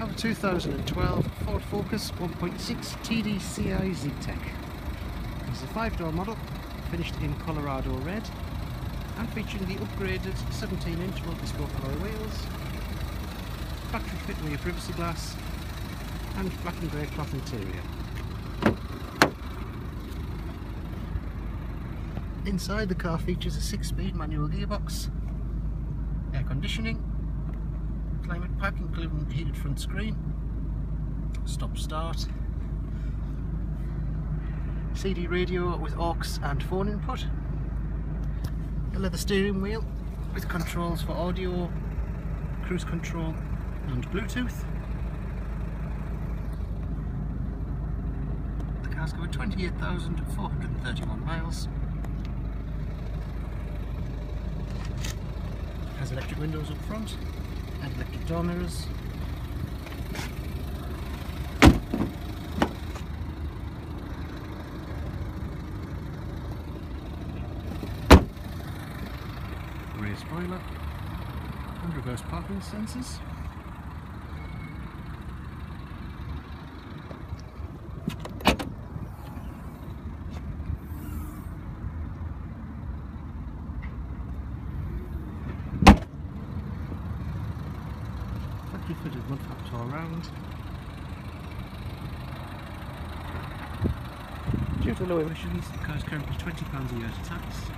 have a 2012 Ford Focus 1.6 TDCi Zetec. It's a five-door model, finished in Colorado red, and featuring the upgraded 17-inch multi-spoke alloy wheels, factory fit rear privacy glass, and black and grey cloth interior. Inside the car features a 6-speed manual gearbox, air conditioning, climate pack including heated front screen, stop start, CD radio with aux and phone input, a leather steering wheel with controls for audio, cruise control and Bluetooth. The car's got 28,431 miles. Has electric windows up front and mirrors. Rear spoiler and reverse parking sensors. Factory fitted mud flaps all round. Due to low emissions, the car is currently £20 a year to tax.